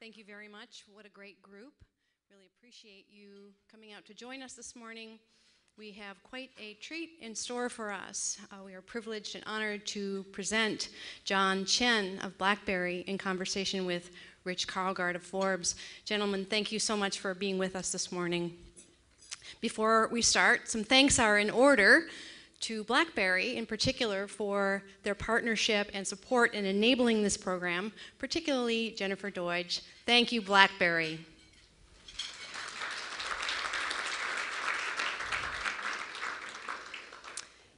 Thank you very much. What a great group. Really appreciate you coming out to join us this morning. We have quite a treat in store for us. Uh, we are privileged and honored to present John Chen of BlackBerry in conversation with Rich Karlgaard of Forbes. Gentlemen, thank you so much for being with us this morning. Before we start, some thanks are in order to BlackBerry in particular for their partnership and support in enabling this program, particularly Jennifer Deutsch. Thank you, BlackBerry.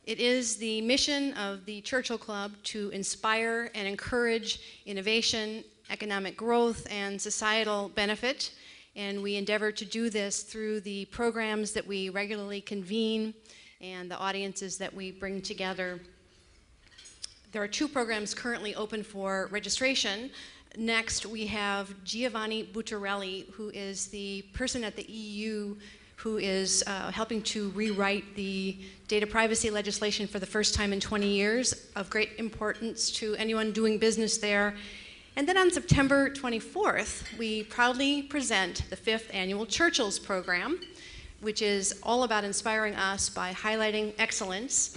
It is the mission of the Churchill Club to inspire and encourage innovation, economic growth, and societal benefit. And we endeavor to do this through the programs that we regularly convene and the audiences that we bring together. There are two programs currently open for registration. Next, we have Giovanni Buttarelli, who is the person at the EU who is uh, helping to rewrite the data privacy legislation for the first time in 20 years, of great importance to anyone doing business there. And then on September 24th, we proudly present the fifth annual Churchill's program, which is all about inspiring us by highlighting excellence.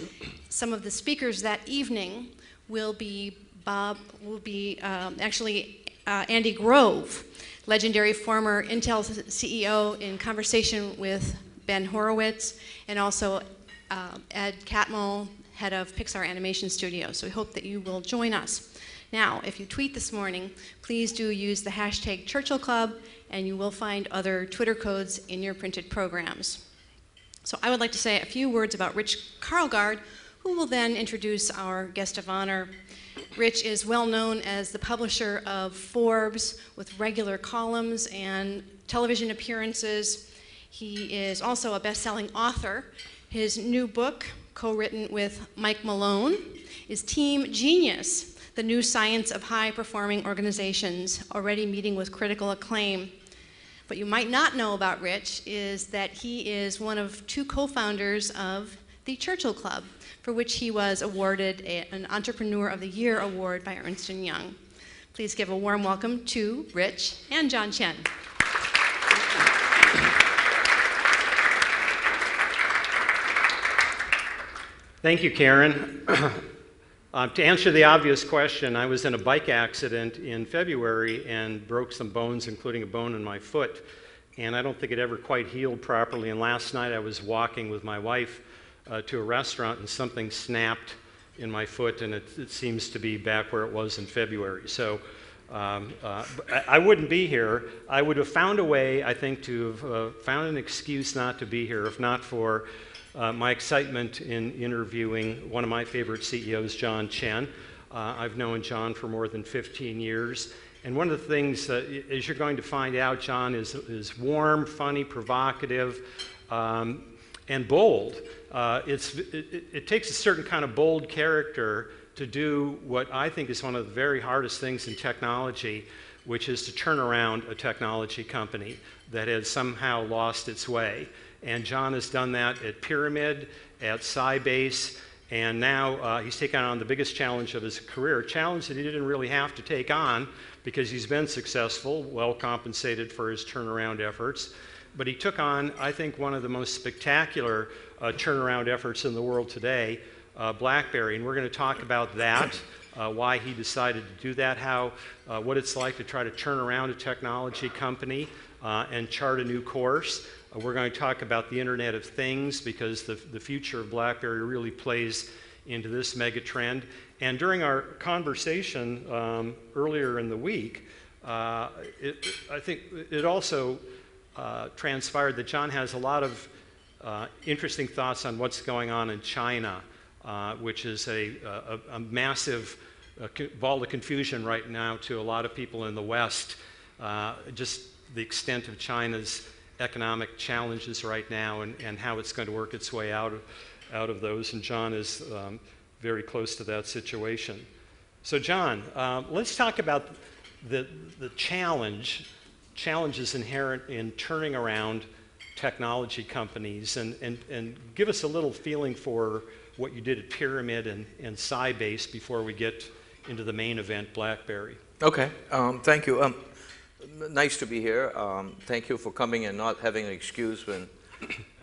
Some of the speakers that evening will be Bob, will be um, actually uh, Andy Grove, legendary former Intel CEO, in conversation with Ben Horowitz, and also uh, Ed Catmull, head of Pixar Animation Studio. So we hope that you will join us. Now, if you tweet this morning, please do use the hashtag Churchill Club and you will find other Twitter codes in your printed programs. So I would like to say a few words about Rich Karlgaard, who will then introduce our guest of honor. Rich is well known as the publisher of Forbes with regular columns and television appearances. He is also a best-selling author. His new book, co-written with Mike Malone, is Team Genius, the new science of high performing organizations, already meeting with critical acclaim. What you might not know about Rich is that he is one of two co founders of the Churchill Club, for which he was awarded a, an Entrepreneur of the Year award by Ernst & Young. Please give a warm welcome to Rich and John Chen. Thank you, Karen. Uh, to answer the obvious question, I was in a bike accident in February and broke some bones, including a bone in my foot. And I don't think it ever quite healed properly. And last night I was walking with my wife uh, to a restaurant and something snapped in my foot, and it, it, seems to be back where it was in February. So um, uh, I wouldn't be here. I would have found a way, I think, to have uh, found an excuse not to be here if not for uh, my excitement in interviewing one of my favorite CEOs, John Chen. Uh, I've known John for more than 15 years. And one of the things, uh, as you're going to find out, John is, is warm, funny, provocative, um, and bold. Uh, it's, it, it takes a certain kind of bold character to do what I think is one of the very hardest things in technology, which is to turn around a technology company that has somehow lost its way. And John has done that at Pyramid, at Sybase, and now uh, he's taken on the biggest challenge of his career, a challenge that he didn't really have to take on because he's been successful, well compensated for his turnaround efforts. But he took on, I think, one of the most spectacular uh, turnaround efforts in the world today, uh, BlackBerry. And we're going to talk about that, uh, why he decided to do that, how, uh, what it's like to try to turn around a technology company uh, and chart a new course. Uh, we're going to talk about the Internet of Things because the, the future of BlackBerry really plays into this mega trend. And during our conversation um, earlier in the week, uh, it, I think it also uh, transpired that John has a lot of uh, interesting thoughts on what's going on in China, uh, which is a, a, a massive uh, ball of confusion right now to a lot of people in the West. just the extent of China's economic challenges right now and, and how it's going to work its way out of, out of those. And John is um, very close to that situation. So, John, uh, let's talk about the, the challenge, challenges inherent in turning around technology companies and, and, and give us a little feeling for what you did at Pyramid and, and Sybase before we get into the main event, BlackBerry. Okay, um, thank you. Um, nice to be here. Um, thank you for coming and not having an excuse when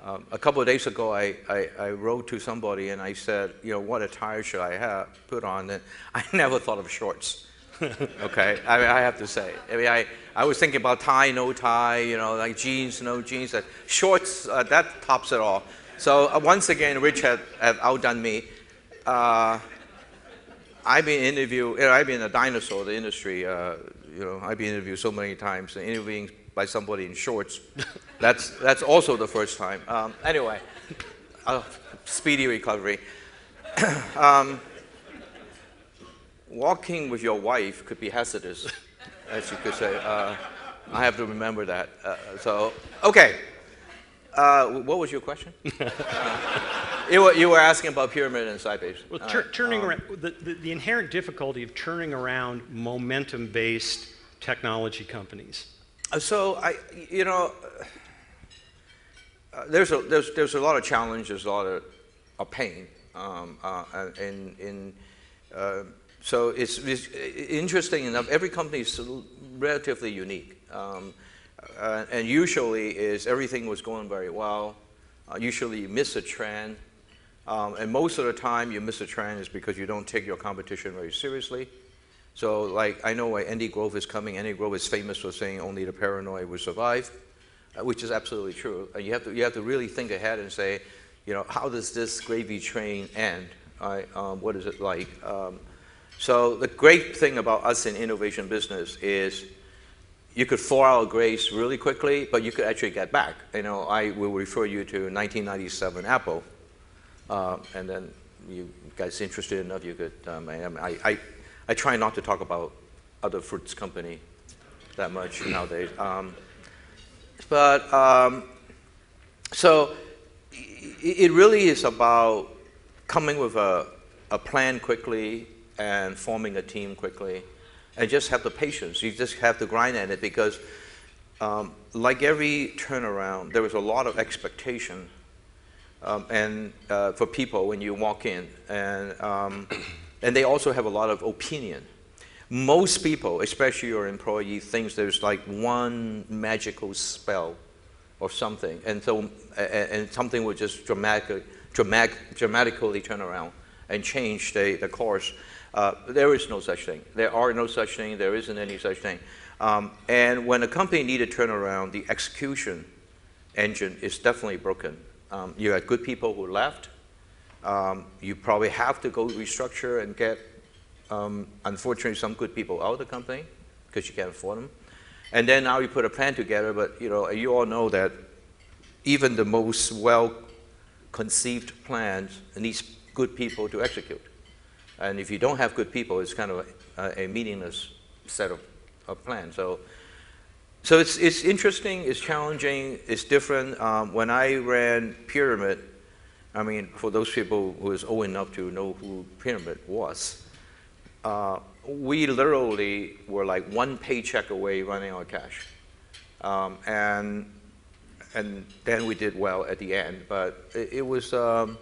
um, a couple of days ago I, I, I, wrote to somebody and I said, you know, what attire should I have put on? And I never thought of shorts. okay, I, mean, I have to say. I mean, I, I was thinking about tie, no tie, you know, like jeans, no jeans. Uh, shorts, uh, that tops it all. So uh, once again, Rich had, had outdone me. Uh, I've been interviewed, I've been a dinosaur, in the industry. You know, I've been interviewed so many times, and interviewing by somebody in shorts. that's, that's also the first time. Um, anyway, uh, speedy recovery. um, walking with your wife could be hazardous, as you could say. Uh, I have to remember that. Uh, so, okay. Uh, what was your question? you, were, you, were, asking about pyramid and Sybase. Well, right. turning um, around, the, the, the, inherent difficulty of turning around momentum-based technology companies. Uh, so I, you know, uh, there's a there's there's a lot of challenges, a lot of, of pain, um, uh, in in. Uh, so it's, it's, interesting enough. Every company is relatively unique. Um, uh, and usually is everything was going very well. Uh, usually you miss a trend. Um, and most of the time you miss a trend is because you don't take your competition very seriously. So like I know Andy Grove is coming. Andy Grove is famous for saying only the paranoid will survive, uh, which is absolutely true. And you have to you have to really think ahead and say, you know, how does this gravy train end? Right? Um, what is it like? Um, so the great thing about us in innovation business is you could fall out of grace really quickly, but you could actually get back. You know, I will refer you to 1997 Apple, uh, and then you guys interested enough, you could. Um, I, I, I, try not to talk about other fruits company that much nowadays. Um, but um, so it really is about coming with a, a plan quickly and forming a team quickly and just have the patience. You just have to grind at it because, um, like every turnaround, there was a lot of expectation, um, and uh, for people when you walk in, and um, and they also have a lot of opinion. Most people, especially your employee, thinks there's like one magical spell or something, and so and, something will just dramatically, dramatic, dramatically turn around and change the, the course. Uh, there is no such thing. There are no such thing. There isn't any such thing. Um, and when a company needs a turnaround, the execution engine is definitely broken. Um, you had good people who left. Um, you probably have to go restructure and get, um, unfortunately, some good people out of the company because you can't afford them. And then now you put a plan together, but you know, you all know that even the most well-conceived plans needs good people to execute. And if you don't have good people, it's kind of a, a meaningless set of, of plans. So, so it's, it's interesting, it's challenging, it's different. Um, when I ran Pyramid, I mean, for those people who is old enough to know who Pyramid was, uh, we literally were like one paycheck away running out of cash. Um, and, and then we did well at the end, but it, it was, um,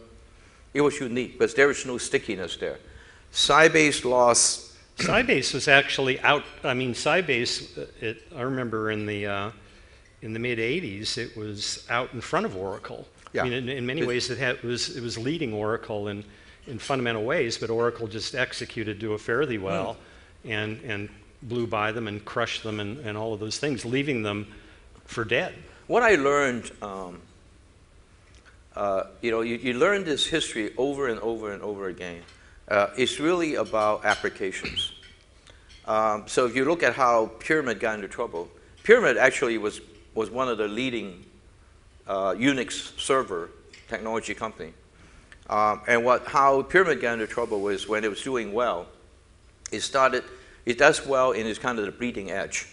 it was unique because there was no stickiness there. Sybase lost. Sybase was actually out. I mean, Sybase. Uh, it, I remember in the uh, in the mid '80s, it was out in front of Oracle. Yeah. I mean, in, in many it, ways, it, had, it, was it was leading Oracle in in fundamental ways, but Oracle just executed to it fairly hmm. well, mm. and and blew by them and crushed them and, and all of those things, leaving them for dead. What I learned. Um, uh, you know, you, you learn this history over and over and over again uh, it's really about applications. Um, so if you look at how Pyramid got into trouble, Pyramid actually was, was one of the leading uh, Unix server technology company. Um, and what, how Pyramid got into trouble was when it was doing well, it started, it does well in its kind of the bleeding edge.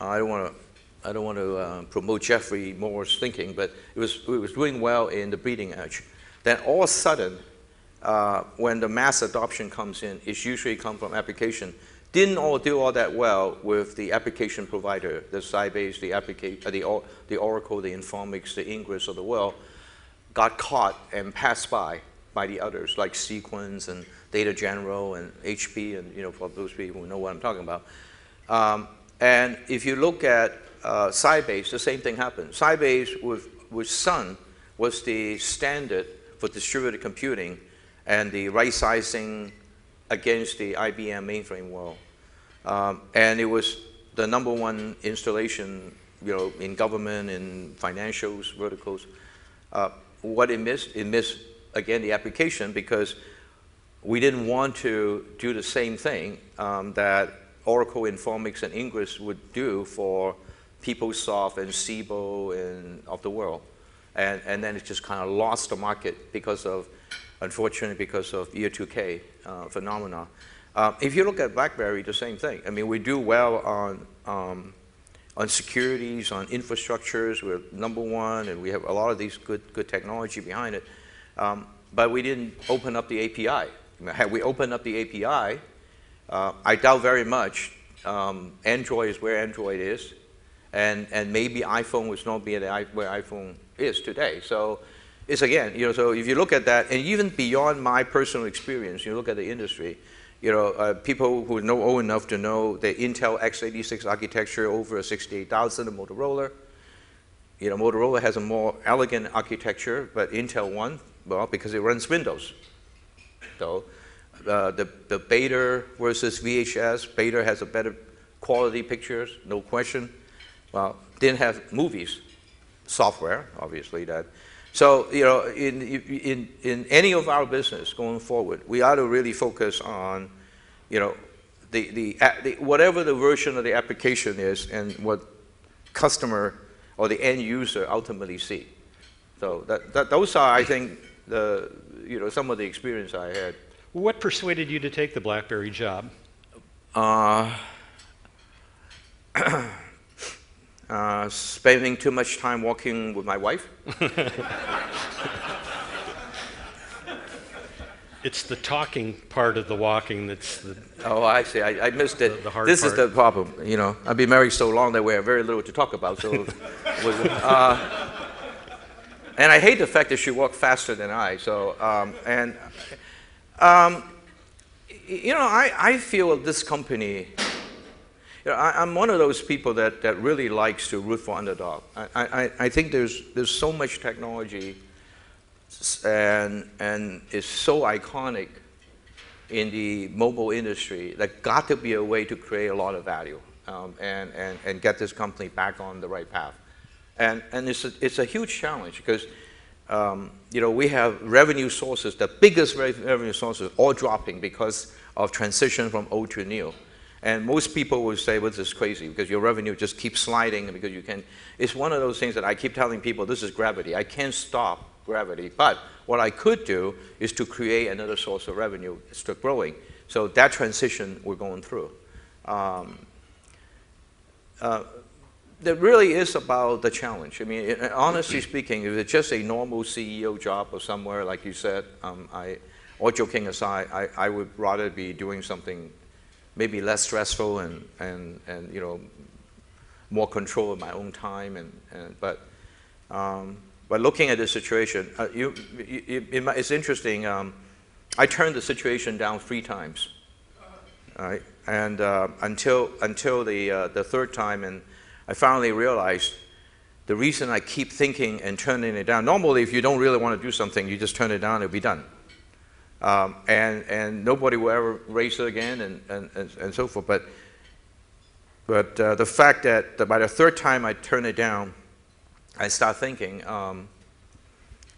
Uh, I don't want to I don't want to uh, promote Geoffrey Moore's thinking, but it was, it was doing well in the bleeding edge. Then all of a sudden, uh, when the mass adoption comes in, it's usually come from application. Didn't all do all that well with the application provider, the Sybase, the, uh, the, the Oracle, the Informix, the Ingres of the world, got caught and passed by by the others, like Sequent and Data General and HP, and you know, for those people who know what I'm talking about. Um, and if you look at uh, Sybase, the same thing happened. Sybase with, with Sun was the standard for distributed computing and the right sizing against the IBM mainframe world. Um, and it was the number one installation, you know, in government, in financials, verticals. Uh, what it missed, it missed again the application because we didn't want to do the same thing um, that Oracle Informix and Ingres would do for PeopleSoft and Siebel and of the world. And, and then it just kind of lost the market because of, unfortunately, because of year 2K uh, phenomena. Uh, if you look at BlackBerry, the same thing. I mean, we do well on, um, on securities, on infrastructures. We're number one, and we have a lot of these good, good technology behind it. Um, but we didn't open up the API. Had we opened up the API, uh, I doubt very much um, Android is where Android is, and, and maybe iPhone would not be where iPhone is today. So it's again, you know, so if you look at that, and even beyond my personal experience, you look at the industry, you know, uh, people who know old enough to know the Intel x86 architecture over a 68000 of Motorola. You know, Motorola has a more elegant architecture, but Intel won, well, because it runs Windows. So uh, the, the Beta versus VHS, Beta has a better quality pictures, no question. Well, didn't have movies, software, obviously that. So, you know, in, in, in any of our business going forward, we ought to really focus on, you know, the, the, the, whatever the version of the application is and what customer or the end user ultimately see. So that, that, those are, I think, the, you know, some of the experience I had. What persuaded you to take the BlackBerry job? Uh, uh, spending too much time walking with my wife. it's the talking part of the walking that's the. Oh, I see. I, I missed it. The, the this part. is the problem. You know, I've been married so long that we have very little to talk about. So, was, uh, and I hate the fact that she walked faster than I. So, um, and um, you know, I, I feel this company you know, I, am one of those people that, that really likes to root for underdog. I, I, I think there's, there's so much technology and, and it's so iconic in the mobile industry that got to be a way to create a lot of value um, and, and, and get this company back on the right path. And, and it's, a, it's a huge challenge because um, you know, we have revenue sources, the biggest revenue sources all dropping because of transition from old to new. And most people will say, well, this is crazy because your revenue just keeps sliding because you can. It's one of those things that I keep telling people this is gravity. I can't stop gravity. But what I could do is to create another source of revenue, start growing. So that transition we're going through. Um, uh, that really is about the challenge. I mean, honestly speaking, if it's just a normal CEO job or somewhere, like you said, um, I, all joking aside, I, I would rather be doing something maybe less stressful and, and, and you know, more control of my own time. And, and but, um, but looking at the situation, uh, you, you, it, it's interesting. Um, I turned the situation down three times, right? And uh, until until the uh, the third time, and I finally realized the reason I keep thinking and turning it down. Normally, if you don't really want to do something, you just turn it down; it'll be done um, and, and nobody will ever race it again, and, and, and, and so forth. But, but uh, the fact that, by the third time I turn it down, I start thinking, um,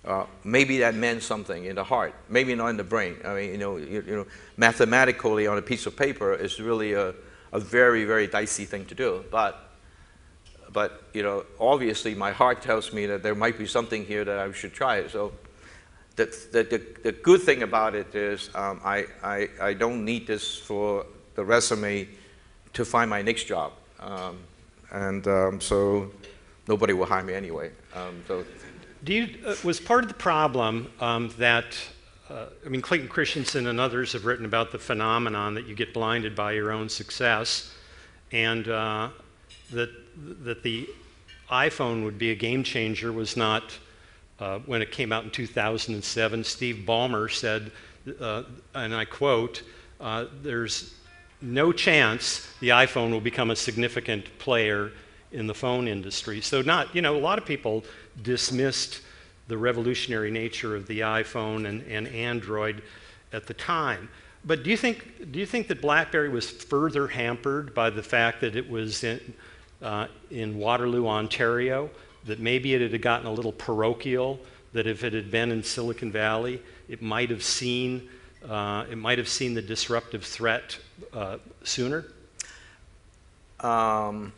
uh, maybe that meant something in the heart, maybe not in the brain. I mean, you know, you, you know mathematically on a piece of paper is really a, a very, very dicey thing to do. But, but, you know, obviously my heart tells me that there might be something here that I should try it. So the, the, the, good thing about it is um, I, I, I don't need this for the resume to find my next job. Um, and um, so nobody will hire me anyway. Um, so. Do you, uh, was part of the problem um, that, uh, I mean, Clayton Christensen and others have written about the phenomenon that you get blinded by your own success and uh, that, that the iPhone would be a game changer was not uh, when it came out in 2007, Steve Ballmer said, uh, and I quote, uh, there's no chance the iPhone will become a significant player in the phone industry. So, not, you know, a lot of people dismissed the revolutionary nature of the iPhone and, and Android at the time. But do you think, do you think that BlackBerry was further hampered by the fact that it was in, uh, in Waterloo, Ontario? That maybe it had gotten a little parochial, that if it had been in Silicon Valley, it might have seen, uh, it might have seen the disruptive threat uh, sooner? Um,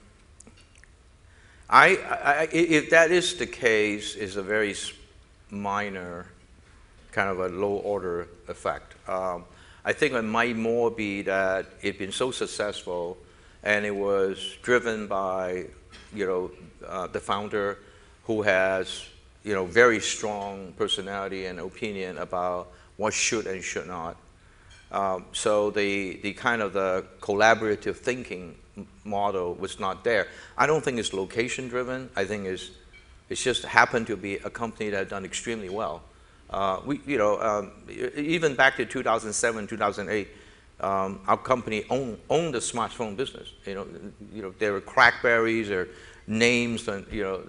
I, I, if that is the case, is a very minor, kind of a low order effect. Um, I think it might more be that it's been so successful, and it was driven by, you know, uh, the founder, who has, you know, very strong personality and opinion about what should and should not. Um, so the the kind of the collaborative thinking model was not there. I don't think it's location driven. I think it's, it's just happened to be a company that done extremely well. Uh, we, you know, um, even back to 2007, 2008, um, our company owned, the smartphone business. You know, you know, there were Crackberries or names and, you know,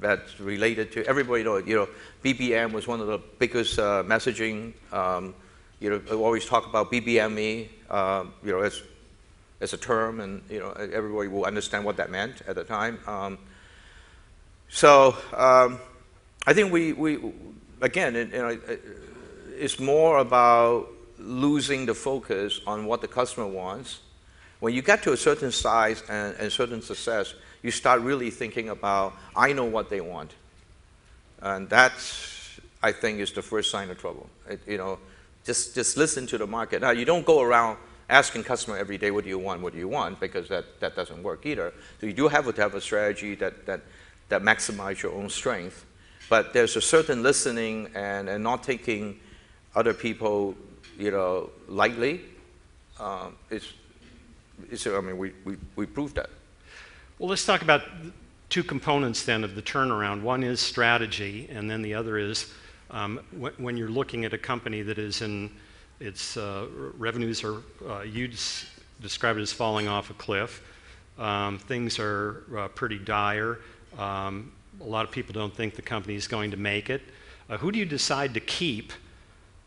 that's related to everybody know, you know, BBM was one of the biggest uh, messaging, um, you know, we always talk about BBME, uh, you know, it's as a term, and you know everybody will understand what that meant at the time. Um, so um, I think we, we again, you know, it's more about losing the focus on what the customer wants. When you get to a certain size and, and certain success, you start really thinking about, I know what they want. And that's, I think, is the first sign of trouble. It, you know, just, just listen to the market. Now, you don't go around asking customer every day, what do you want, what do you want, because that, that doesn't work either. So you do have to have a strategy that, that, that maximize your own strength. But there's a certain listening and, and not taking other people, you know, lightly. Um, it's, it's, I mean, we, we, we proved that. Well, let's talk about two components then of the turnaround. One is strategy, and then the other is um, wh- when you're looking at a company that is in its uh, revenues are, uh, you describe it as falling off a cliff. Um, things are uh, pretty dire. Um, a lot of people don't think the company is going to make it. Uh, who do you decide to keep,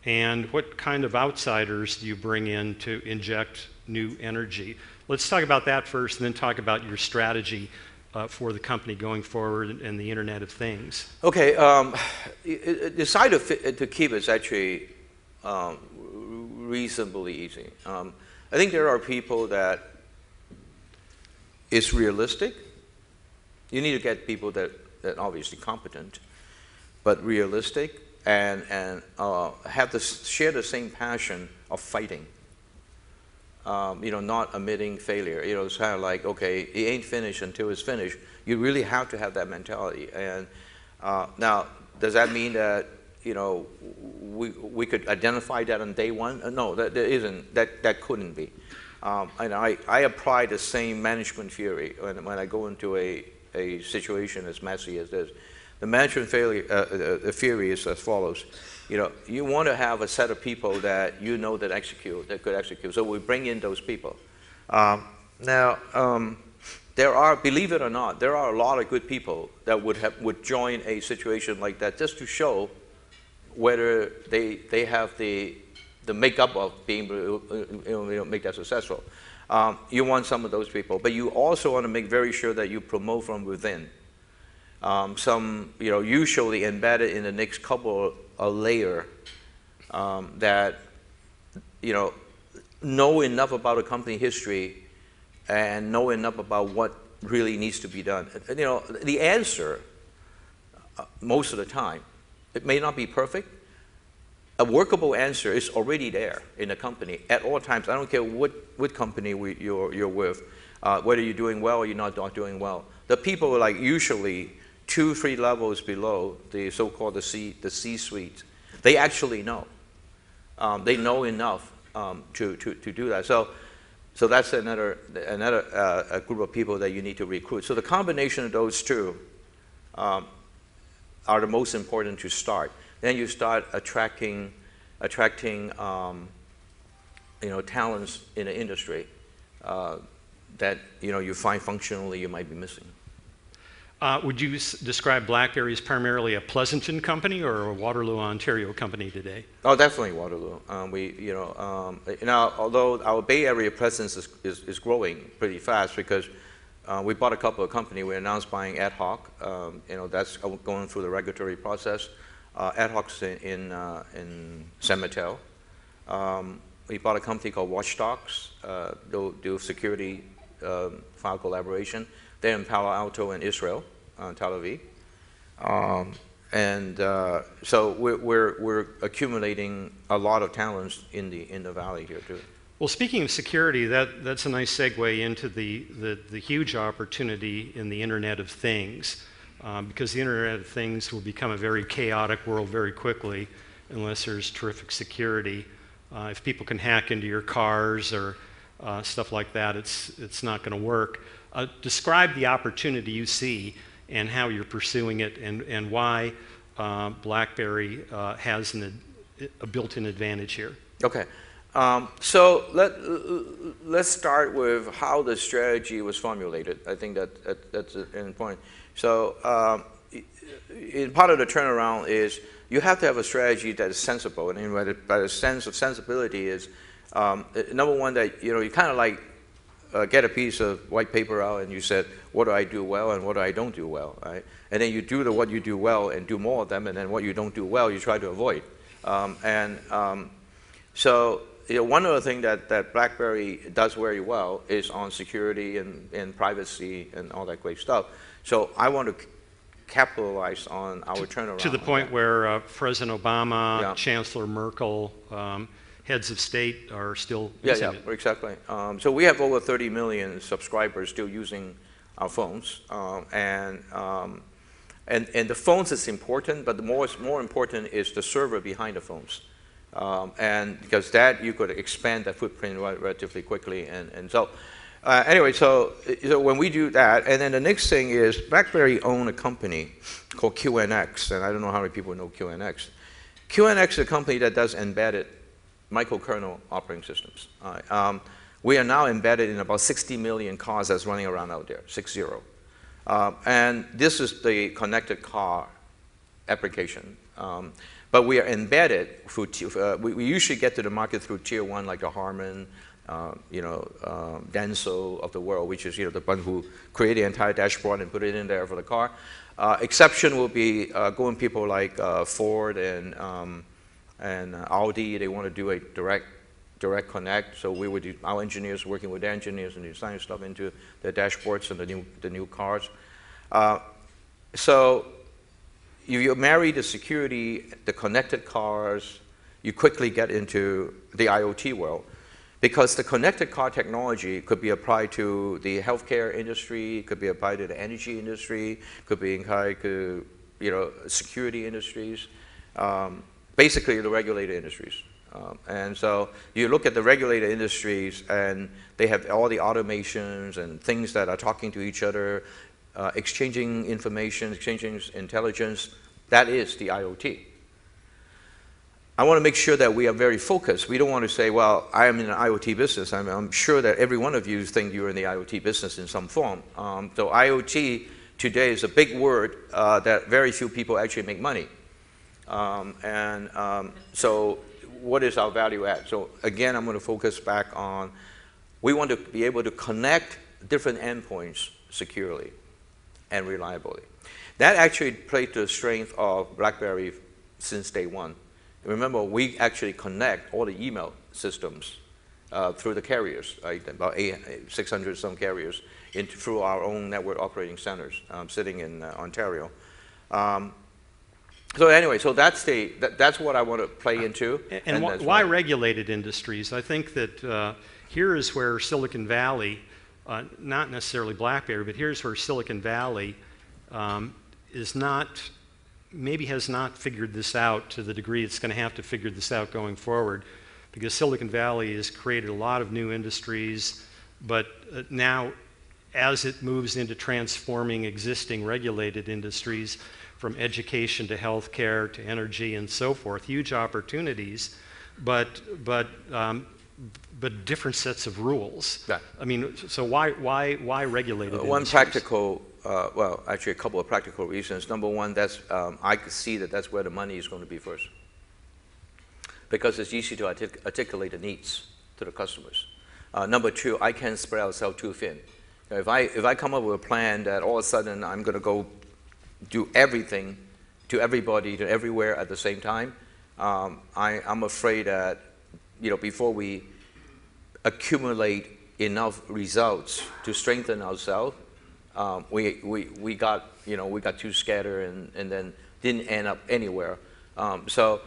and what kind of outsiders do you bring in to inject new energy? Let's talk about that first, and then talk about your strategy uh, for the company going forward and the Internet of Things. Okay, um, decide to, to keep is actually um, reasonably easy. Um, I think there are people that it's realistic. You need to get people that, that obviously competent, but realistic and, and uh, have to share the same passion of fighting. Um, you know, not admitting failure. You know, it's kind of like, okay, it ain't finished until it's finished. You really have to have that mentality. And uh, now, does that mean that you know, we, we could identify that on day one? Uh, no, that, there isn't. That, that couldn't be. Um, and I, I apply the same management theory when, when I go into a, a situation as messy as this. The management failure, uh, uh, theory is as follows. You know, you want to have a set of people that you know that execute, that could execute. So we bring in those people. Um, now, um, there are, believe it or not, there are a lot of good people that would have would join a situation like that just to show whether they, they have the, the makeup of being able to you know, make that successful. Um, you want some of those people, but you also want to make very sure that you promote from within. Um, some, you know, usually embedded in the next couple a layer um, that, you know, know enough about a company history and know enough about what really needs to be done. You know, the answer, uh, most of the time, it may not be perfect. A workable answer is already there in the company at all times. I don't care what, what company we, you're, you're with, uh, whether you're doing well or you're not, not doing well. The people are like usually two, three levels below the so-called the C, the C-suite. They actually know. Um, they know enough um, to, to, to do that. So, so that's another, another uh, group of people that you need to recruit. So the combination of those two um, are the most important to start. Then you start attracting, attracting um, you know, talents in the industry uh, that, you know, you find functionally you might be missing. Uh, would you describe BlackBerry as primarily a Pleasanton company or a Waterloo, Ontario company today? Oh, definitely Waterloo. Um, we, you know, um, now although our Bay Area presence is, is, is growing pretty fast because uh, we bought a couple of companies. We announced buying AtHoc. Um, you know, that's going through the regulatory process. Uh, AtHoc's in in, uh, in San Mateo. Um, we bought a company called WatchDox. Uh, do, do security um, file collaboration. They're in Palo Alto and Israel, uh, Tel Aviv. Um, and uh, so we're, we're, we're accumulating a lot of talents in the, in the valley here too. Well, speaking of security, that, that's a nice segue into the, the, the huge opportunity in the Internet of Things, um, because the Internet of Things will become a very chaotic world very quickly unless there's terrific security. Uh, if people can hack into your cars or uh, stuff like that, it's, it's not going to work. Uh, describe the opportunity you see and how you're pursuing it and, and why uh, BlackBerry uh, has an, a built in advantage here. Okay. Um, so let, let's start with how the strategy was formulated. I think that, that that's an point. So um, part of the turnaround is you have to have a strategy that is sensible. And by the sense of sensibility is, um, uh, number one, that you know you kind of like uh, get a piece of white paper out and you said, what do I do well and what do I don't do well, right? And then you do the what you do well and do more of them, and then what you don't do well, you try to avoid. Um, and um, so you know, one of the things that, that BlackBerry does very well is on security and, and privacy and all that great stuff. So I want to capitalize on our turnaround. To the point where uh, President Obama, Yeah. Chancellor Merkel, um, heads of state are still Yeah, using yeah, it. exactly. Um, so we have over 30 million subscribers still using our phones, um, and, um, and and the phones is important, but the more more important is the server behind the phones, um, and because that you could expand that footprint relatively quickly, and and so. Uh, anyway, so, so when we do that, and then the next thing is BlackBerry owned a company called QNX, and I don't know how many people know QNX. QNX is a company that does embedded microkernel operating systems. Uh, um, we are now embedded in about 60 million cars that's running around out there, six zero. Uh, and this is the connected car application. Um, but we are embedded through, uh, we, we usually get to the market through tier one, like the Harman, uh, you know, um, Denso of the world, which is, you know, the one who created the entire dashboard and put it in there for the car. Uh, exception will be uh, going people like Ford and, um, and uh, Audi, they want to do a direct direct connect. So we would do, our engineers working with engineers and designing stuff into the dashboards and the new the new cars. Uh, so you, you marry the security, the connected cars, you quickly get into the IoT world. Because the connected car technology could be applied to the healthcare industry, could be applied to the energy industry, could be applied to you know security industries, um, basically the regulated industries. Um, and so you look at the regulated industries, and they have all the automations and things that are talking to each other, uh, exchanging information, exchanging intelligence. That is the IoT. I want to make sure that we are very focused. We don't want to say, well, I am in an IoT business. I'm, I'm sure that every one of you think you're in the IoT business in some form. Um, so IoT today is a big word uh, that very few people actually make money. Um, and um, so what is our value add? So again, I'm going to focus back on, we want to be able to connect different endpoints securely and reliably. That actually played to the strength of BlackBerry since day one. Remember, we actually connect all the email systems uh, through the carriers, right? about eight, 600 some carriers, into, through our own network operating centers um, sitting in uh, Ontario. Um, so anyway, so that's the that, that's what I want to play into. And, and wh- that's why regulated industries? I think that uh, here is where Silicon Valley, uh, not necessarily BlackBerry, but here's where Silicon Valley um, is not, maybe has not figured this out to the degree it's going to have to figure this out going forward, because Silicon Valley has created a lot of new industries, but uh, now as it moves into transforming existing regulated industries from education to healthcare to energy and so forth, huge opportunities. But, but um, but different sets of rules. Yeah. I mean, so why, why, why regulated Uh, One practical, uh, well, actually a couple of practical reasons. Number one, that's, um, I could see that that's where the money is going to be first. Because it's easy to artic- articulate the needs to the customers. Uh, number two, I can't spread ourselves too thin. If I, if I come up with a plan that all of a sudden I'm going to go do everything to everybody, to everywhere at the same time, um, I, I'm afraid that, you know, before we accumulate enough results to strengthen ourselves, um, we, we, we got, you know, we got too scattered and, and then didn't end up anywhere. Um, so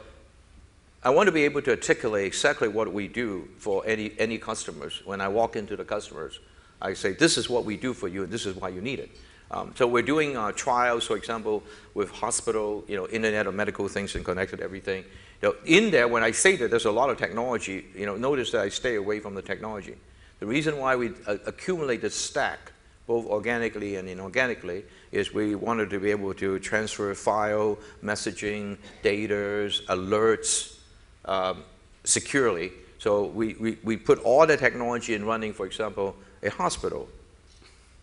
I want to be able to articulate exactly what we do for any, any customers. When I walk into the customers, I say, this is what we do for you and this is why you need it. Um, so we're doing uh, trials, for example, with hospital, you know, Internet of Medical Things and connected everything. You know, in there, when I say that there's a lot of technology, you know, notice that I stay away from the technology. The reason why we uh, accumulate the stack, both organically and inorganically, is we wanted to be able to transfer file, messaging, data, alerts, um, securely. So we, we, we put all the technology in running, for example, a hospital.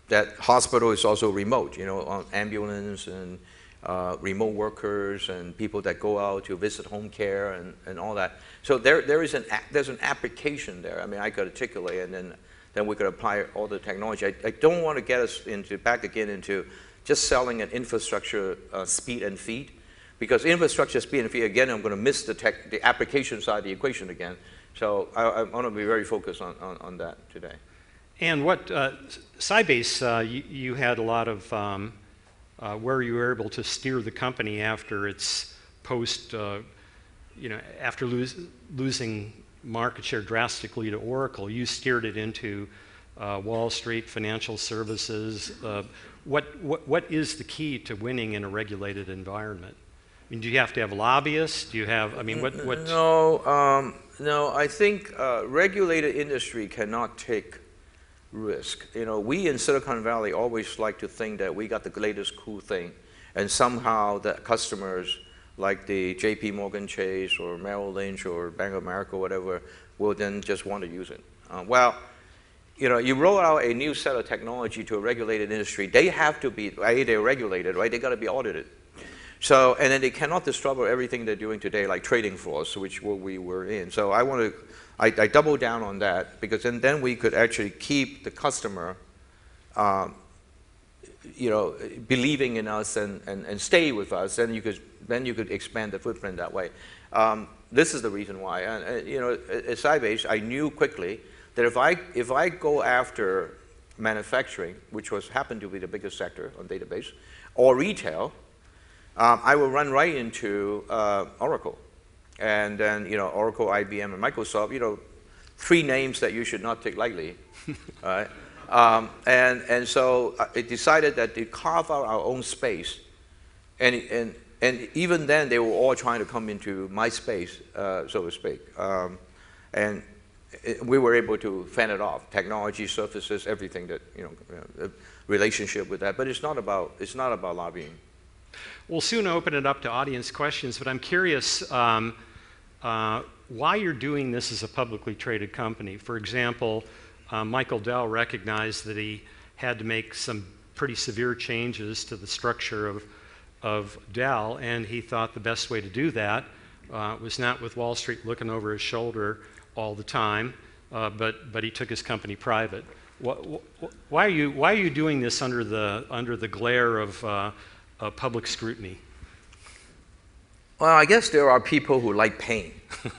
That hospital is also remote, you know, ambulance and uh, remote workers and people that go out to visit home care and, and all that. So there, there is an, there's an application there. I mean, I could articulate and then, then we could apply all the technology. I, I don't want to get us into, back again into just selling an infrastructure uh, speed and feed. Because infrastructure speed and feed, again, I'm going to miss the, tech, the application side of the equation again. So I, I want to be very focused on, on, on that today. And what, uh, Sybase, uh, you, you had a lot of, um, uh, where you were able to steer the company after its post, uh, you know, after lose, losing market share drastically to Oracle, you steered it into uh, Wall Street, financial services. Uh, what, what, what is the key to winning in a regulated environment? I mean, do you have to have lobbyists? Do you have, I mean, what, what? No, um, no. I think regulated industry cannot take risk. You know, we in Silicon Valley always like to think that we got the latest cool thing, and somehow the customers, like the J.P. Morgan Chase or Merrill Lynch or Bank of America, or whatever, will then just want to use it. Uh, well, you know, you roll out a new set of technology to a regulated industry, they have to be, A, they're regulated, right? They got to be audited. So, and then they cannot disrupt everything they're doing today, like trading floors, which we were in. So I want to, I, I double down on that because then, then we could actually keep the customer, um, you know, believing in us and, and, and stay with us. Then you could, then you could expand the footprint that way. Um, this is the reason why. And, uh, you know, at Sybase, I knew quickly that if I, if I go after manufacturing, which was happened to be the biggest sector on database, or retail, um, I will run right into uh, Oracle. And then, you know, Oracle, IBM, and Microsoft, you know, three names that you should not take lightly. right? Um, and, and so it decided that to carve out our own space. And, and, and even then, they were all trying to come into my space, uh, so to speak. Um, and it, we were able to fan it off technology, services, everything that, you know, you know, relationship with that. But it's not about, it's not about lobbying. We'll soon open it up to audience questions, but I'm curious um, uh, why you're doing this as a publicly traded company. For example, uh, Michael Dell recognized that he had to make some pretty severe changes to the structure of, of Dell, and he thought the best way to do that uh, was not with Wall Street looking over his shoulder all the time, uh, but, but he took his company private. Wh- wh- Why are you, why are you doing this under the, under the glare of uh, uh, public scrutiny? Well, I guess there are people who like pain.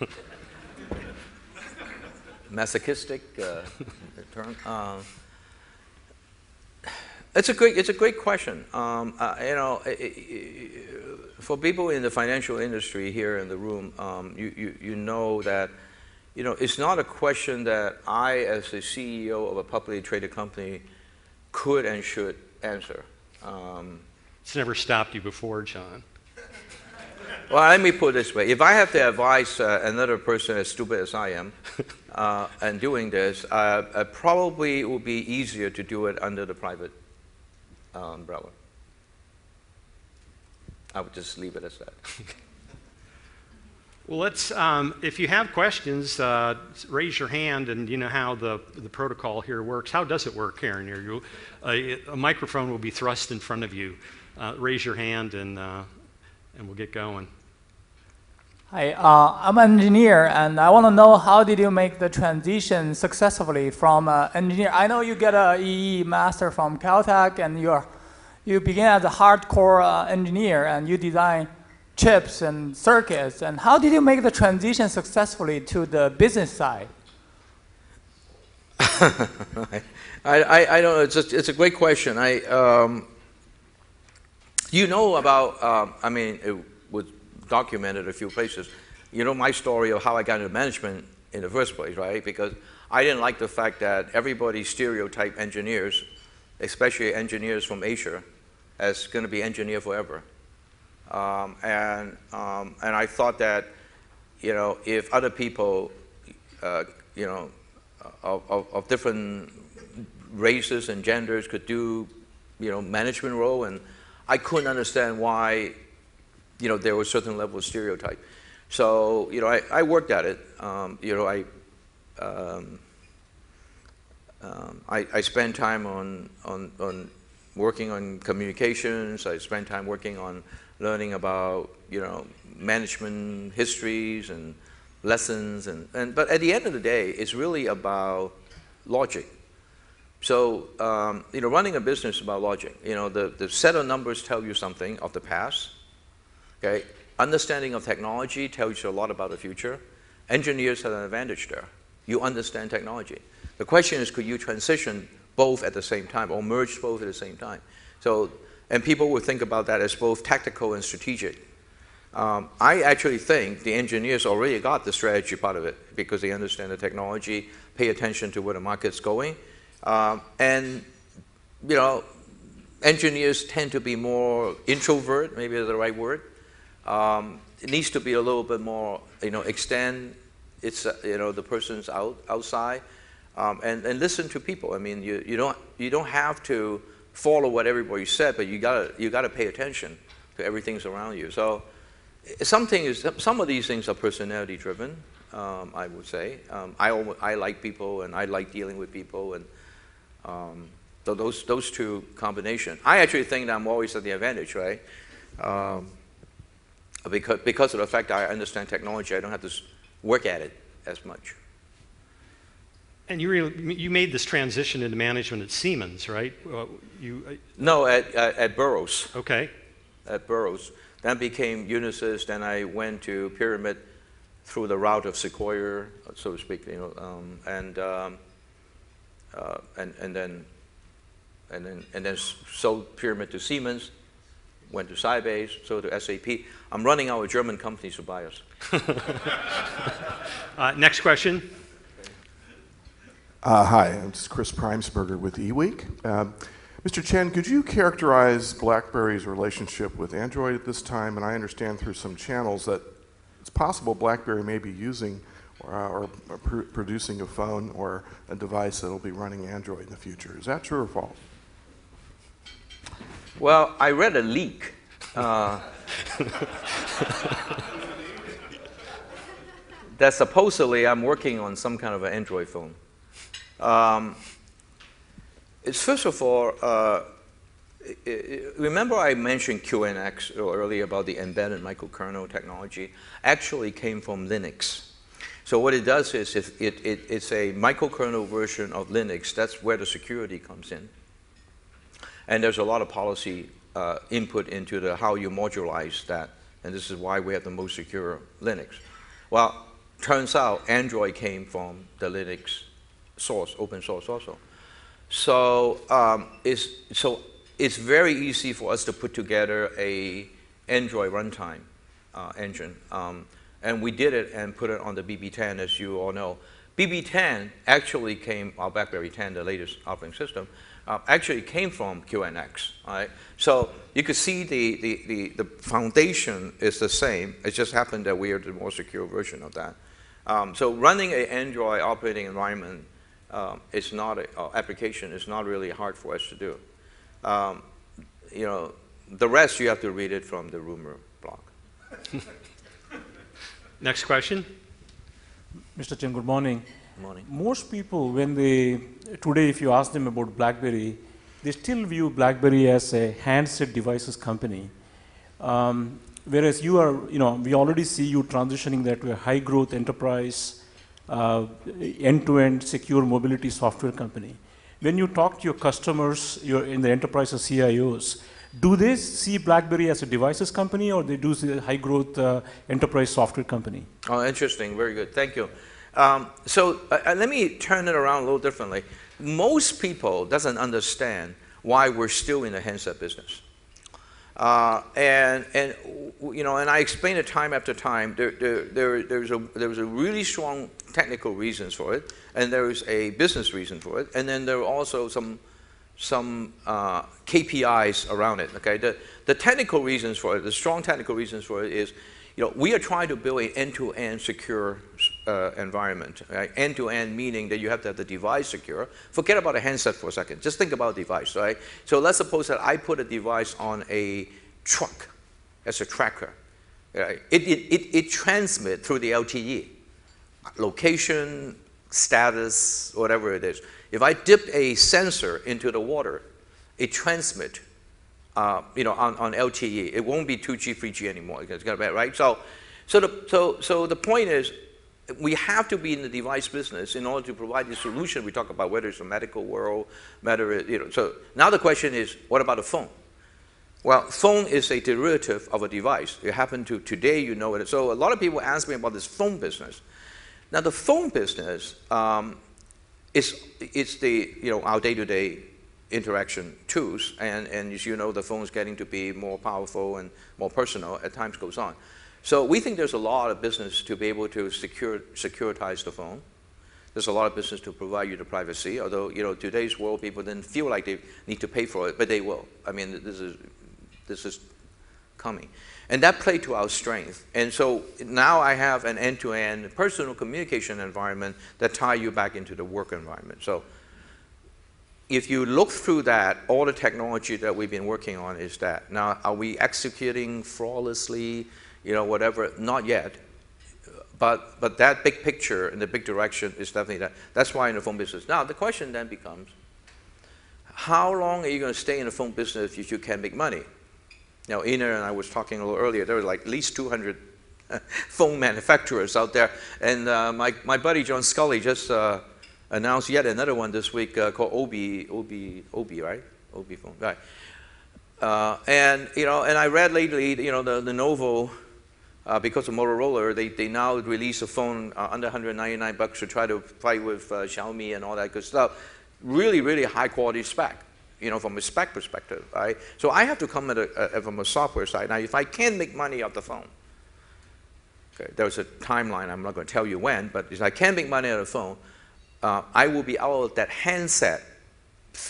Masochistic uh, term. Uh, it's a great, it's a great question. Um, uh, you know, i- i- i- for people in the financial industry here in the room, um, you, you, you know that, you know, it's not a question that I, as the CEO of a publicly traded company, could and should answer. Um, It's never stopped you before, John. Well, let me put it this way. If I have to advise uh, another person as stupid as I am uh, and doing this, uh, uh, probably it would be easier to do it under the private uh, umbrella. I would just leave it as that. Well, let's, um, if you have questions, uh, raise your hand, and you know how the, the protocol here works. How does it work, Karen? You, uh, a microphone will be thrust in front of you. Uh, raise your hand, and, uh, and we'll get going. Hi, uh, I'm an engineer, and I want to know how did you make the transition successfully from uh, engineer? I know you get a EE master from Caltech, and you're you began as a hardcore uh, engineer, and you design chips and circuits. And how did you make the transition successfully to the business side? I, I, I don't know. It's a, it's a great question. I, um, you know about, um, I mean, it was documented a few places. You know my story of how I got into management in the first place, right? Because I didn't like the fact that everybody stereotyped engineers, especially engineers from Asia, as going to be engineer forever. Um, and, um, and I thought that, you know, if other people, uh, you know, of, of, of different races and genders could do, you know, management role, and I couldn't understand why, you know, there was a certain level of stereotype. So, you know, I, I worked at it. Um, you know, I, um, um, I, I spent time on, on, on working on communications. I spent time working on learning about, you know, management histories and lessons. And, and, but at the end of the day, it's really about logic. So, um, you know, running a business about logic. You know, the, the set of numbers tell you something of the past. Okay? Understanding of technology tells you a lot about the future. Engineers have an advantage there. You understand technology. The question is, could you transition both at the same time or merge both at the same time? So, and people would think about that as both tactical and strategic. Um, I actually think the engineers already got the strategy part of it because they understand the technology, pay attention to where the market's going. Um, and, you know, engineers tend to be more introvert, maybe is the right word. Um, it needs to be a little bit more, you know, extend it's, uh, you know, the person's out, outside um, and, and listen to people. I mean, you, you, don't, you don't have to follow what everybody said, but you gotta, you gotta pay attention to everything's around you. So something is, some of these things are personality driven, um, I would say. Um, I, I like people and I like dealing with people and um, so those, those two combination. I actually think that I'm always at the advantage, right? Um, because, because of the fact that I understand technology, I don't have to work at it as much. And you, really, you made this transition into management at Siemens, right? Uh, you, uh, no, at, at, at Burroughs. Okay. At Burroughs. Then became Unisys. Then I went to Pyramid through the route of Sequoia, so to speak. You know, um, and, um, uh, and and then and then and then sold Pyramid to Siemens. Went to Sybase, sold to SAP. I'm running our German companies to buy us. uh, next question. Uh, hi, this is Chris Preimesberger with eWeek. Um, Mr. Chen, could you characterize BlackBerry's relationship with Android at this time? And I understand through some channels that it's possible BlackBerry may be using or, uh, or pr producing a phone or a device that will be running Android in the future. Is that true or false? Well, I read a leak. Uh, that supposedly I'm working on some kind of an Android phone. Um, it's first of all, uh, remember I mentioned QNX earlier about the embedded microkernel technology? Actually came from Linux. So what it does is it, it, it, it's a microkernel version of Linux. That's where the security comes in. And there's a lot of policy uh, input into the how you modularize that. And this is why we have the most secure Linux. Well, turns out Android came from the Linux source, open source also. So um, it's, so it's very easy for us to put together a Android runtime uh, engine. Um, and we did it and put it on the BB10, as you all know. BB10 actually came, our BlackBerry 10, the latest operating system, uh, actually came from QNX. Right? So you could see the, the, the, the, foundation is the same. It just happened that we are the more secure version of that. Um, so running an Android operating environment um, it's not a, uh, application is not really hard for us to do. Um, you know, the rest you have to read it from the rumor blog. Next question. Mr. Chen, good morning. Good Morning. Most people, when they today, if you ask them about BlackBerry, they still view BlackBerry as a handset devices company. Um, whereas you are, you know, we already see you transitioning that to a high growth enterprise, uh, end to end secure mobility software company. When you talk to your customers, your in the enterprise or CIOs, do they see BlackBerry as a devices company or they do see a high growth uh, enterprise software company? Oh, interesting. Very good. Thank you. Um, so uh, uh, let me turn it around a little differently. Most people doesn't understand why we're still in the handset business. Uh, and, and, you know, and I explain it time after time. There, there, there, there's, a, there's a really strong technical reasons for it, and there's a business reason for it, and then there are also some, some uh, KPIs around it. Okay, the, the technical reasons for it, the strong technical reasons for it is, you know, we are trying to build an end-to-end secure uh, environment. Right? End-to-end meaning that you have to have the device secure. Forget about a handset for a second. Just think about a device, right? So let's suppose that I put a device on a truck as a tracker. Right? It, it, it, it transmits through the LTE, location, status, whatever it is. If I dip a sensor into the water, it transmits uh, you know, on, on LTE. It won't be 2G, 3G anymore. It's gonna be, right? So, so, the, so, so the point is, we have to be in the device business in order to provide the solution we talk about, whether it's the medical world, it, you know. So now the question is, what about a phone? Well, phone is a derivative of a device. It happened to today, you know it. So a lot of people ask me about this phone business. Now the phone business um, is it's the you know our day-to-day interaction tools, and, and as you know, the phone is getting to be more powerful and more personal as time goes on. So we think there's a lot of business to be able to secure, securitize the phone. There's a lot of business to provide you the privacy, although, you know, today's world, people didn't feel like they need to pay for it, but they will. I mean, this is, this is coming. And that played to our strength. And so now I have an end-to-end personal communication environment that tie you back into the work environment. So if you look through that, all the technology that we've been working on is that. Now, are we executing flawlessly, you know, whatever? Not yet. But, but that big picture and the big direction is definitely that. That's why in the phone business. Now, the question then becomes, how long are you going to stay in the phone business if you can't make money? Now, Ina and I was talking a little earlier, there were like at least 200 phone manufacturers out there. And uh, my, my buddy John Sculley just uh, announced yet another one this week uh, called Obi, Obi, Obi, right? Obi phone, right? Uh, and you know, and I read lately, you know, the Lenovo, uh, because of Motorola, they, they now release a phone uh, under 199 bucks to try to fight with Xiaomi and all that good stuff. Really, really high quality spec, you know, from a spec perspective, right? So I have to come at a, from a software side. Now, if I can make money off the phone, okay, there's a timeline. I'm not going to tell you when, but if I can make money out the phone, uh, I will be out of that handset,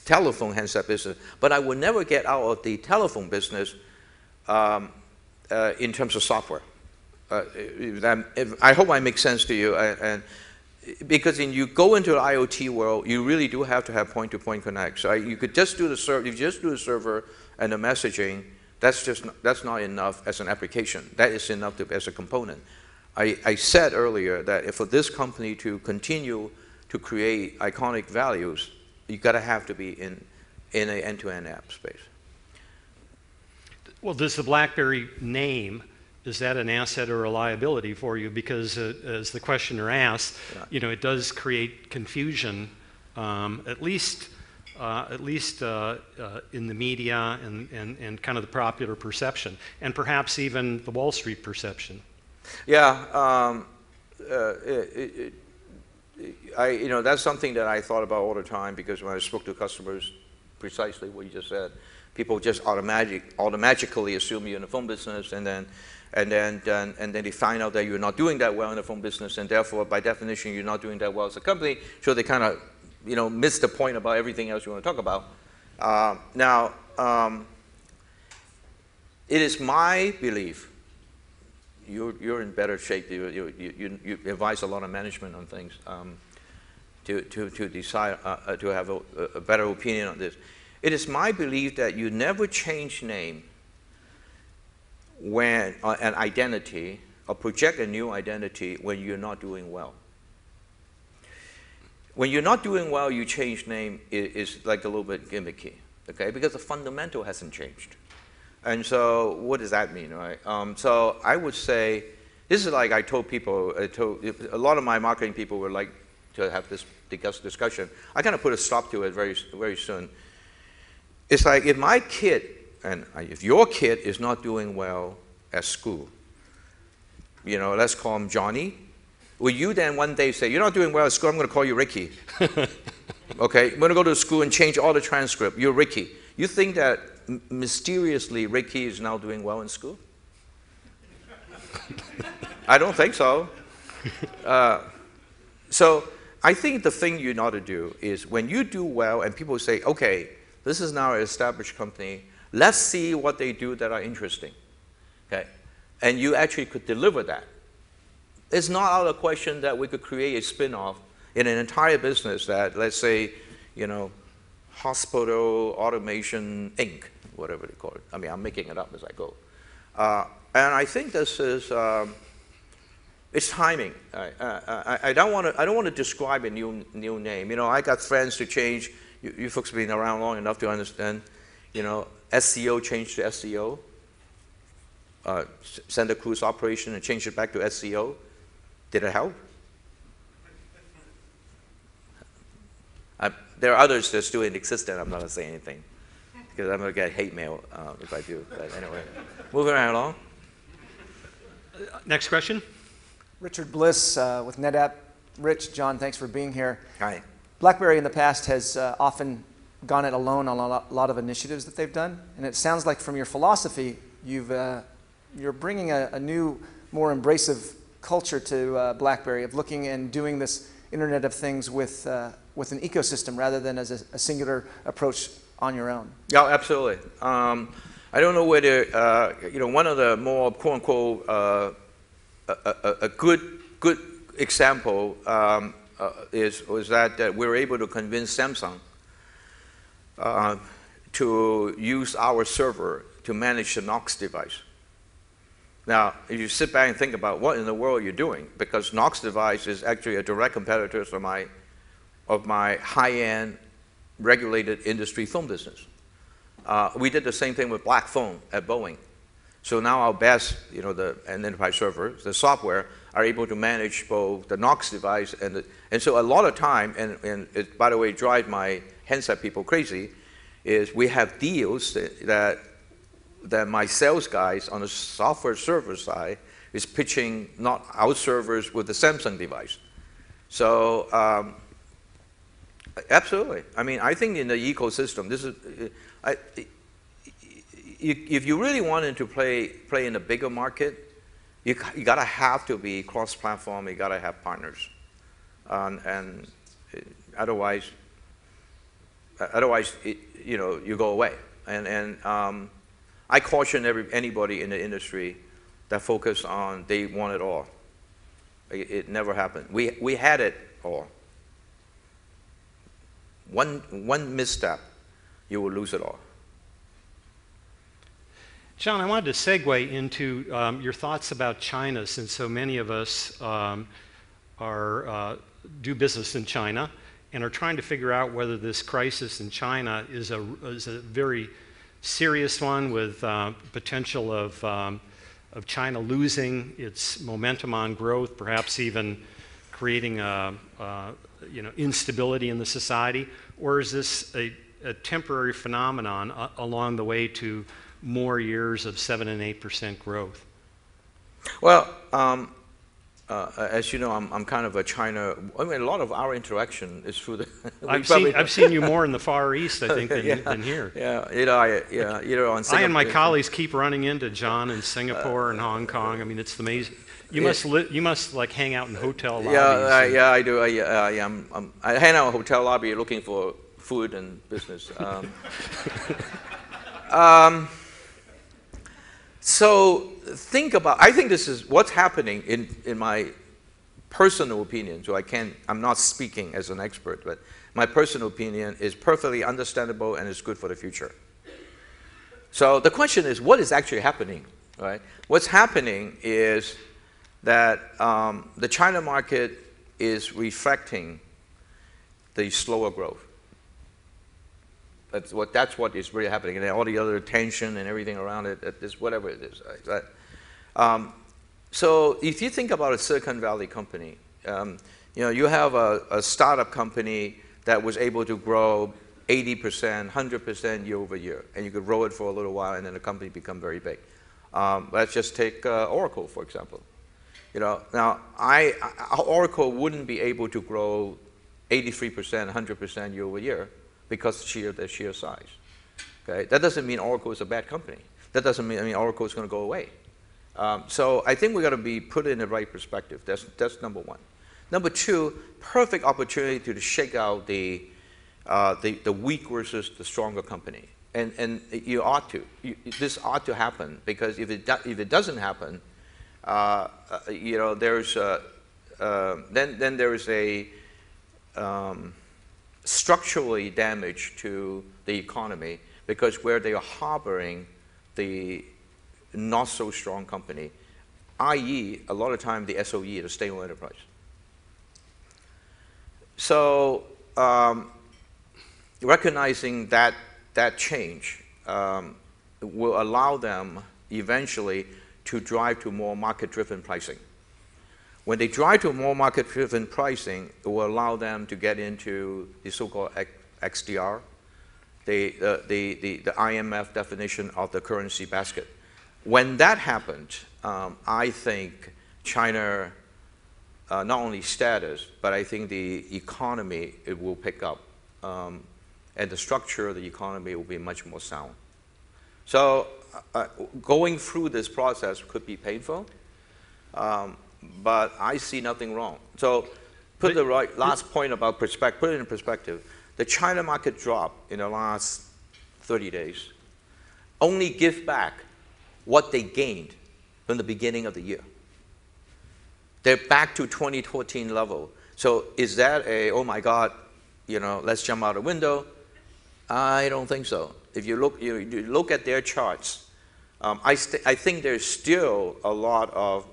telephone handset business, but I will never get out of the telephone business um, uh, in terms of software. Uh, I hope I make sense to you. And, and because when you go into the IoT world, you really do have to have point-to-point connect. So you could just do the server, you just do the server and the messaging. That's just not, that's not enough as an application. That is enough to, as a component. I, I said earlier that for this company to continue to create iconic values, you got to have to be in, in an end-to-end app space. Well, does the BlackBerry name, is that an asset or a liability for you? Because uh, as the questioner asked, Yeah. you know, it does create confusion, um, at least, uh, at least uh, uh, in the media and, and, and kind of the popular perception, and perhaps even the Wall Street perception. Yeah, um, uh, it, it, I, you know, that's something that I thought about all the time because when I spoke to customers, precisely what you just said, people just automatic, automatically assume you're in the phone business, and then, and then, and, and then they find out that you're not doing that well in the phone business, and therefore, by definition, you're not doing that well as a company. So they kind of, you know, miss the point about everything else you want to talk about. Uh, now, um, it is my belief you're, you're in better shape. You, you, you, you advise a lot of management on things um, to, to, to decide, uh, uh, to have a, a, better opinion on this. It is my belief that you never change name when, uh, an identity or project a new identity when you're not doing well. When you're not doing well, you change name is, like a little bit gimmicky, okay? Because the fundamental hasn't changed. And so, what does that mean, right? Um, so, I would say this is like I told people. I told a lot of my marketing people would like to have this discussion. I kind of put a stop to it very, very soon. It's like if my kid and if your kid is not doing well at school, you know, let's call him Johnny. Will you then one day say, You're not doing well at school, I'm going to call you Ricky? okay, I'm going to go to school and change all the transcript. You're Ricky. You think that mysteriously Ricky is now doing well in school? I don't think so. Uh, so I think the thing you ought to do is when you do well and people say, okay, this is now an established company, let's see what they do that are interesting. Okay? And you actually could deliver that. It's not out of question that we could create a spin-off in an entire business that, let's say, you know, Hospital Automation Inc., whatever they call it. I mean, I'm making it up as I go. Uh, and I think this is, um, it's timing. I, I, I don't want to. I don't want to describe a new new name. You know, I got friends to change. You, you folks have been around long enough to understand. You know, SCO changed to SCO. Uh, Santa Cruz operation and changed it back to SCO. Did it help? I, there are others that still in existence. I'm not going to say anything because I'm going to get hate mail uh, if I do. But anyway, moving right along. Next question. Richard Bliss uh, with NetApp. Rich, John, thanks for being here. Hi. BlackBerry in the past has uh, often gone it alone on a lot, of initiatives that they've done, and it sounds like from your philosophy, you've, uh, you're bringing a, a, new, more embracive culture to uh, BlackBerry of looking and doing this Internet of Things with, uh, with an ecosystem rather than as a, a, singular approach on your own. Yeah, absolutely. Um, I don't know whether, uh, you know, one of the more quote unquote a, a, good, good example um, uh, is, was that, that we were able to convince Samsung to use our server to manage the Knox device. Now, if you sit back and think about what in the world you're doing, because Knox device is actually a direct competitor of my, of my high-end regulated industry phone business. Uh, we did the same thing with Blackphone at Boeing. So now our best, you know, the enterprise server, the software, are able to manage both the Knox device and the, and so a lot of time, and, and it, by the way, drives my handset people crazy, is we have deals that, that, that my sales guys on the software server side is pitching not our servers with the Samsung device. So um, absolutely. I mean, I think in the ecosystem, this is, I, if you really wanted to play, play in a bigger market, you, you gotta have to be cross-platform, you gotta have partners. Um, and otherwise, otherwise, it, you know, you go away. And, and um, I caution every, anybody in the industry that focus on they want it all. It, it never happened. We, we had it all. One, one misstep, you will lose it all. John, I wanted to segue into um, your thoughts about China, since so many of us um, are, uh, do business in China and are trying to figure out whether this crisis in China is a, is a very serious one with uh, potential of, um, of China losing its momentum on growth, perhaps even creating a, a, you know, instability in the society, or is this a, a temporary phenomenon uh, along the way to more years of 7 and 8% growth? Well, um, uh, as you know, I'm, I'm kind of a China. I mean, a lot of our interaction is through the. I've seen, I've seen you more in the Far East, I think, than, yeah, than here. Yeah, you know, I, yeah, you know, on I and my colleagues keep running into John in Singapore uh, and Hong Kong. I mean, it's amazing. You must li- you must like hang out in hotel lobbies. Yeah, uh, yeah, I do. I, uh, yeah, I'm, I'm, i hang out in a hotel lobby looking for food and business. Um, um, so think about, I think this is what's happening in, in my personal opinion, so I can't, I'm not speaking as an expert, but my personal opinion is perfectly understandable and is good for the future. So the question is, what is actually happening, right? What's happening is that um, the China market is reflecting the slower growth. That's what, that's what is really happening. And all the other tension and everything around it, it is whatever it is. right? Um, so if you think about a Silicon Valley company, um, you know, you have a, a startup company that was able to grow 80%, 100% year over year, and you could grow it for a little while, and then the company become very big. Um, let's just take uh, Oracle, for example. You know, now I, I, Oracle wouldn't be able to grow 83%, 100% year over year because sheer their sheer size. Okay, that doesn't mean Oracle is a bad company. That doesn't mean I mean Oracle is going to go away. Um, so I think we got to be put in the right perspective. That's that's number one. Number two, perfect opportunity to shake out the uh, the, the weak versus the stronger company. And, and you ought to. You, this ought to happen because if it, do, if it doesn't happen, uh, uh, you know, there's a, uh, then, then there is a um, structurally damage to the economy because where they are harboring the not so strong company, i.e., a lot of time the SOE, the stable enterprise. So um, recognizing that that change um, will allow them eventually to drive to more market-driven pricing. When they drive to more market-driven pricing, it will allow them to get into the so-called XDR, the, uh, the, the, the IMF definition of the currency basket. When that happened, um, I think China, uh, not only status, but I think the economy, it will pick up. Um, and the structure of the economy will be much more sound. So uh, going through this process could be painful, um, but I see nothing wrong. So put the right last point about perspective, put it in perspective. The China market drop in the last 30 days only give back what they gained from the beginning of the year. They're back to 2014 level. So is that a, oh my God, you know, let's jump out a window? I don't think so. If you look, you, you look at their charts, um, I, I think there's still a lot of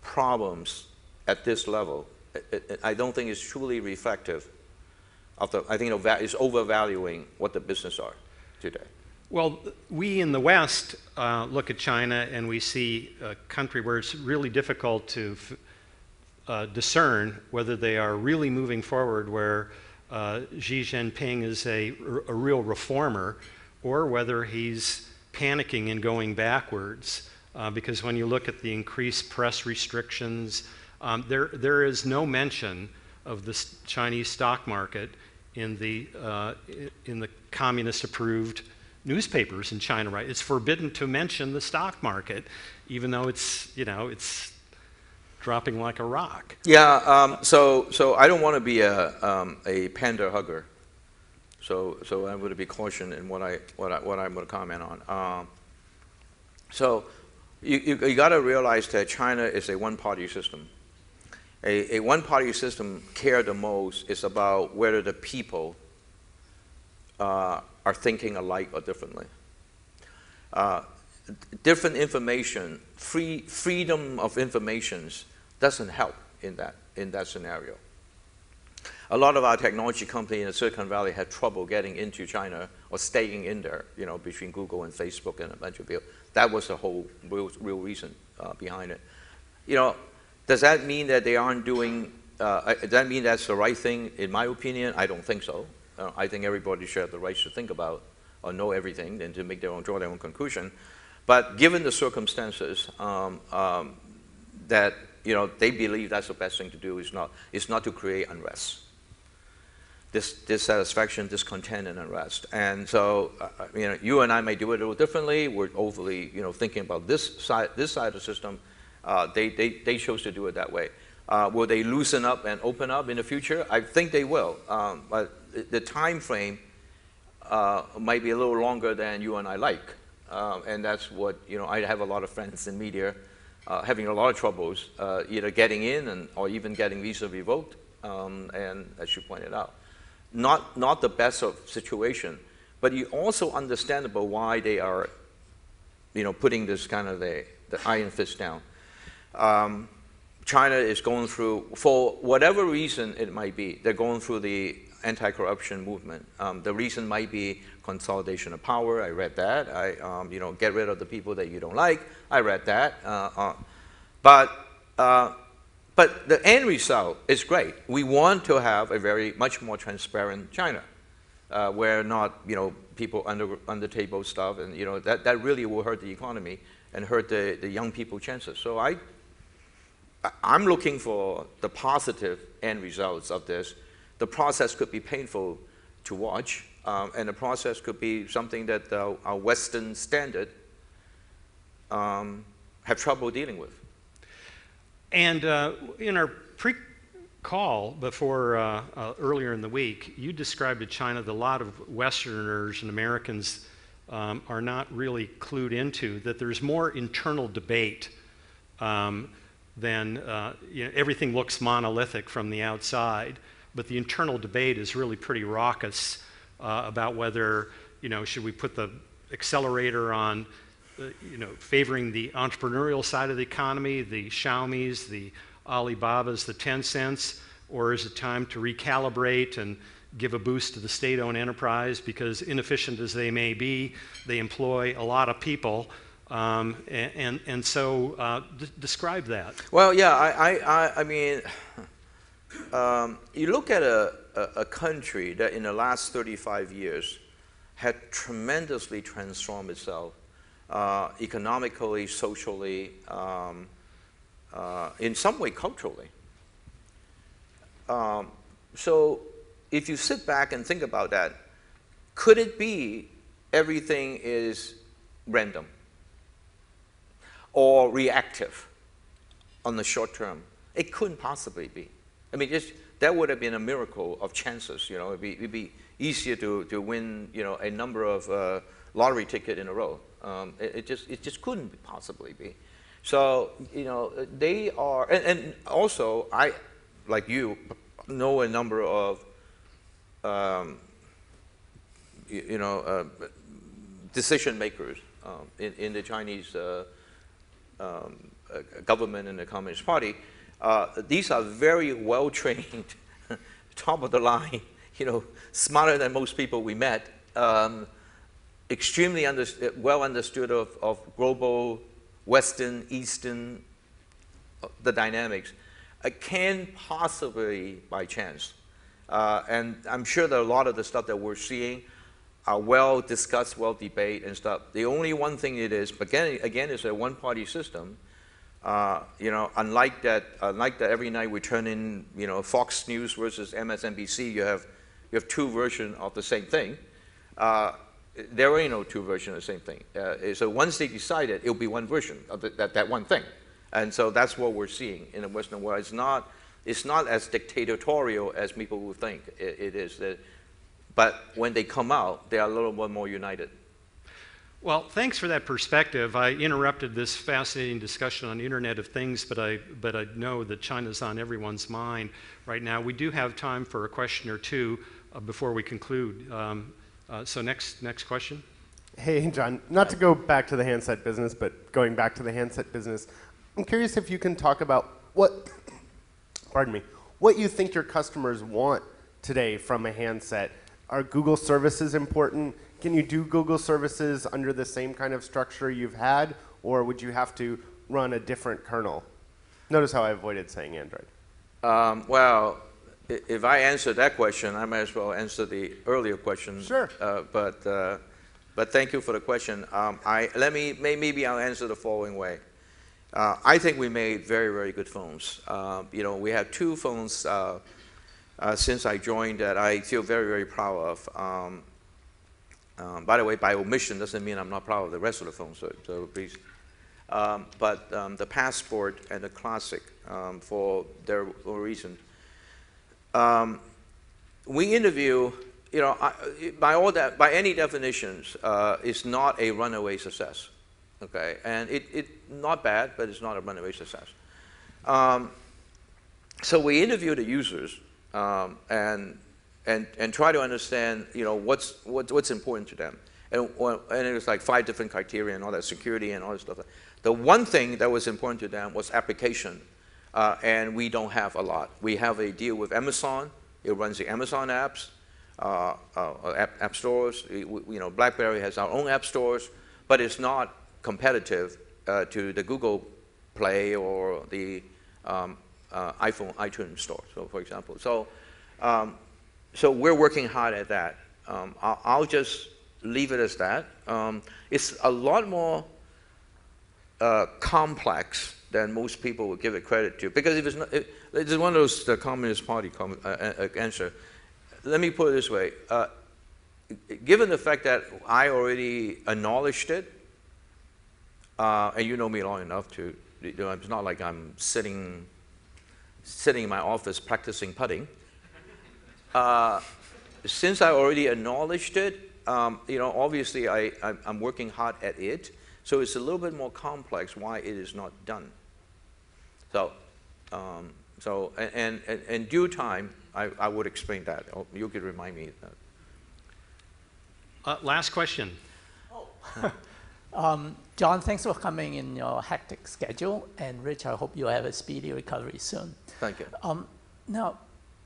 problems at this level. It, it, I don't think it's truly reflective of the, I think it's overvaluing what the business are today. Well, we in the West uh, look at China and we see a country where it's really difficult to uh, discern whether they are really moving forward, where uh, Xi Jinping is a, a real reformer, or whether he's panicking and going backwards. Uh, because when you look at the increased press restrictions, um, there, there is no mention of the Chinese stock market in the, uh, in the communist approved newspapers in China, right? It's forbidden to mention the stock market, even though it's, you know, it's dropping like a rock. Yeah, um, so, so I don't want to be a, um, a panda hugger. So, so I'm going to be cautioned in what, I, what, I, what I'm going to comment on. Um, so you, you, you got to realize that China is a one-party system. A, a one-party system care the most is about whether the people uh, are thinking alike or differently. Uh, different information, free, freedom of informations doesn't help in that, in that scenario. A lot of our technology companies in the Silicon Valley had trouble getting into China or staying in there, you know, between Google and Facebook and a bunch of people. That was the whole real, real reason uh, behind it. You know, does that mean that they aren't doing, uh, does that mean that's the right thing? In my opinion, I don't think so. Uh, I think everybody should have the right to think about or know everything and to make their own, draw their own conclusion. But given the circumstances um, um, that you know, they believe that's the best thing to do is not, is not to create unrest. This dissatisfaction, discontent, and unrest. And so, uh, uh, you know, you and I may do it a little differently. We're overly, you know, thinking about this side, this side of the system. Uh, they, they, they chose to do it that way. Uh, will they loosen up and open up in the future? I think they will. Um, but the time frame uh, might be a little longer than you and I like. Um, and that's what, you know, I have a lot of friends in media uh, having a lot of troubles uh, either getting in and, or even getting visa revoked, um, and as you pointed out. Not, not the best of situation, but you also understand about why they are you know, putting this kind of a, the iron fist down. um, China is going through, for whatever reason it might be, they're going through the anti-corruption movement. Um, the reason might be consolidation of power. I read that. I, um, you know, get rid of the people that you don't like. I read that. Uh, uh, but, uh, but the end result is great. We want to have a very much more transparent China, uh, where not, you know, people under under table stuff, and you know that that really will hurt the economy and hurt the, the young people chances. So I I'm looking for the positive end results of this. The process could be painful to watch, um, and the process could be something that uh, our Western standard um, have trouble dealing with. And uh, in our pre call before uh, uh, earlier in the week, you described to China that a lot of Westerners and Americans um, are not really clued into, that there's more internal debate um, than uh, you know, everything looks monolithic from the outside, but the internal debate is really pretty raucous uh, about whether, you know, should we put the accelerator on uh, you know, favoring the entrepreneurial side of the economy, the Xiaomi's, the Alibabas, the Tencents, or is it time to recalibrate and give a boost to the state-owned enterprise because inefficient as they may be, they employ a lot of people, um, and, and, and so uh, describe that. Well, yeah, I, I, I mean, um, you look at a, a, a country that in the last 35 years had tremendously transformed itself uh, economically, socially, um, uh, in some way culturally. Um, so if you sit back and think about that, could it be everything is random or reactive on the short term? It couldn't possibly be. I mean, just, that would have been a miracle of chances. You know, it'd be, it'd be easier to, to win, you know, a number of uh, lottery ticket in a row. Um, it, it just, it just couldn't possibly be. So, you know, they are, and, and also, I, like you, know a number of, um, you, you know, uh, decision makers um, in, in the Chinese uh, um, uh, government and the Communist Party. Uh, these are very well trained, top of the line, you know, smarter than most people we met, um, extremely under, well understood of, of global, Western, Eastern, uh, the dynamics. Uh, can possibly by chance. Uh, and I'm sure that a lot of the stuff that we're seeing are well discussed, well debated and stuff. The only one thing it is, again, again, it's a one-party system. Uh, you know, unlike that, unlike that, every night we turn in, you know, Fox News versus MSNBC. You have, you have two versions of the same thing. Uh, there ain't no two versions of the same thing. Uh, so once they decide it, it'll be one version of the, that, that one thing. And so that's what we're seeing in the Western world. It's not, it's not as dictatorial as people would think it, it is. That, but when they come out, they are a little bit more united. Well, thanks for that perspective. I interrupted this fascinating discussion on the Internet of Things, but I, but I know that China's on everyone's mind right now. We do have time for a question or two uh, before we conclude. Um, uh, so next, next question. Hey, John, not to go back to the handset business, but going back to the handset business, I'm curious if you can talk about what, pardon me, what you think your customers want today from a handset. Are Google services important? Can you do Google services under the same kind of structure you've had, or would you have to run a different kernel? Notice how I avoided saying Android. Um, well, if I answer that question, I might as well answer the earlier question. Sure. Uh, but, uh, but thank you for the question. Um, I, let me, may, maybe I'll answer the following way. Uh, I think we made very, very good phones. Uh, you know, we have two phones uh, uh, since I joined that I feel very, very proud of. Um, um, by the way, by omission doesn't mean I'm not proud of the rest of the phones. So, so please. Um, but um, the Passport and the Classic, um, for their reason. Um, we interview, you know, I, by all that, by any definitions, uh, it's not a runaway success. Okay, and it, it not bad, but it's not a runaway success. Um, so we interview the users and and and try to understand, you know, what's what's what's important to them. and, and it was like five different criteria and all that security and all that stuff. The one thing that was important to them was application, uh, and we don't have a lot. We have a deal with Amazon. It runs the Amazon apps, uh, uh, app, app stores. We- you know, BlackBerry has our own app stores, but it's not competitive uh, to the Google Play or the um, uh, iPhone iTunes store. So, for example, so um, so we're working hard at that. Um, I'll, I'll just leave it as that. Um, it's a lot more uh, complex than most people would give it credit to. Because if it's not, it, it's one of those the Communist Party com- uh, uh, answer. Let me put it this way: uh, given the fact that I already acknowledged it, uh, and you know me long enough to, you know, it's not like I'm sitting sitting in my office practicing putting. Uh, since I already acknowledged it, um, you know, obviously I, I, I'm working hard at it. So it's a little bit more complex why it is not done. So, um, so and, and, and in due time, I, I would explain that. Oh, You could remind me. That. Uh, last question. Um, John, thanks for coming in your hectic schedule. And Rich, I hope you have a speedy recovery soon. Thank you. Um, now,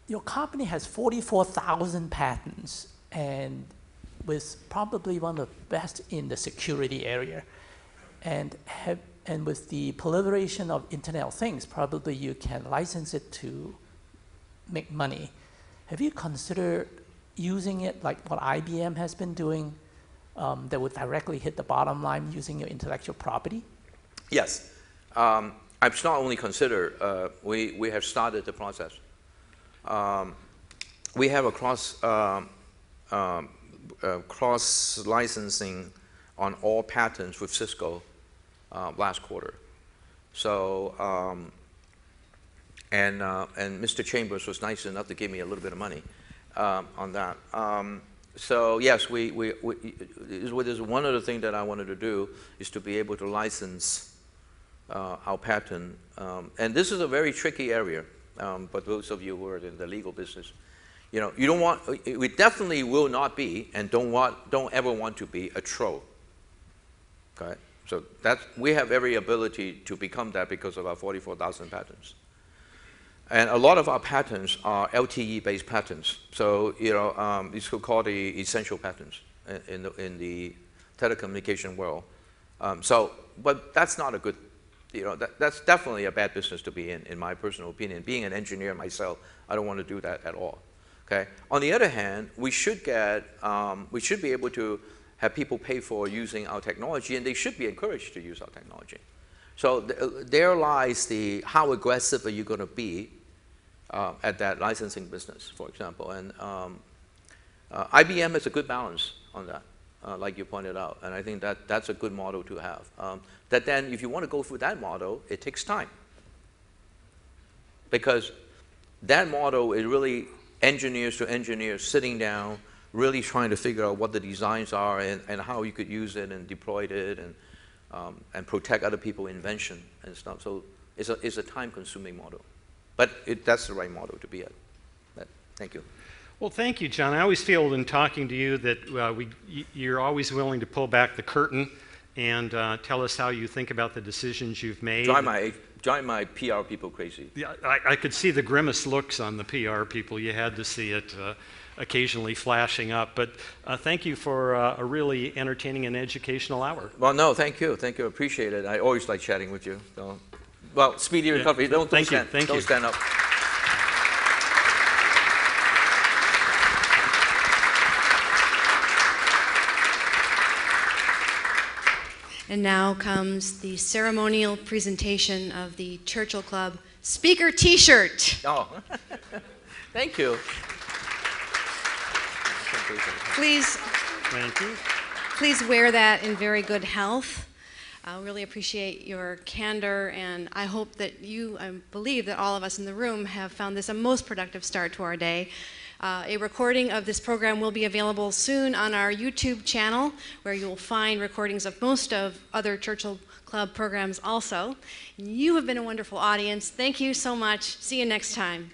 your company has 44,000 patents and with probably one of the best in the security area. And, have, and with the proliferation of Internet of Things, probably you can license it to make money. Have you considered using it like what IBM has been doing um, that would directly hit the bottom line using your intellectual property? Yes. Um, I've not only considered, uh, we, we have started the process. Um, we have a cross, um, um, uh, cross licensing on all patents with Cisco uh, last quarter. So, um, and, uh, and Mr. Chambers was nice enough to give me a little bit of money um, on that. Um, so yes, we, we, we, is one other thing that I wanted to do is to be able to license uh, our patent. Um, and this is a very tricky area, um, but those of you who are in the legal business, you know, you don't want, we definitely will not be and don't want, don't ever want to be a troll. Okay? So that's, we have every ability to become that because of our 44,000 patents. And a lot of our patents are LTE-based patents. So, you know, um, it's called the essential patents in- the, in the telecommunication world. Um, so, but that's not a good, you know, that, that's definitely a bad business to be in, in my personal opinion. Being an engineer myself, I don't want to do that at all. Okay. On the other hand, we should get, um, we should be able to have people pay for using our technology, and they should be encouraged to use our technology. So th- there lies the how aggressive are you going to be uh, at that licensing business, for example. And um, uh, IBM has a good balance on that, uh, like you pointed out. And I think that that's a good model to have. Um, that then, if you want to go through that model, it takes time. Because that model is really engineers to engineers sitting down, really trying to figure out what the designs are and, and how you could use it and deploy it and, um, and protect other people's invention and stuff. So it's a, it's a time-consuming model. But it, that's the right model to be at. But, thank you. Well, thank you, John. I always feel in talking to you that uh, we, you're always willing to pull back the curtain and uh, tell us how you think about the decisions you've made. Drive my, drive my PR people crazy. Yeah, I, I could see the grimace looks on the PR people. You had to see it uh, occasionally flashing up. But uh, thank you for uh, a really entertaining and educational hour. Well, no, thank you. Thank you. Appreciate it. I always like chatting with you. So, well, speedy recovery. Don't, don't Thank you. Thank don't you. stand up. And now comes the ceremonial presentation of the Churchill Club speaker T-shirt. Oh, thank you. Please, Thank you. please wear that in very good health. I really appreciate your candor, and I hope that you, I believe that all of us in the room have found this a most productive start to our day. Uh, a recording of this program will be available soon on our YouTube channel, where you will find recordings of most of other Churchill Club programs also. You have been a wonderful audience. Thank you so much. See you next time.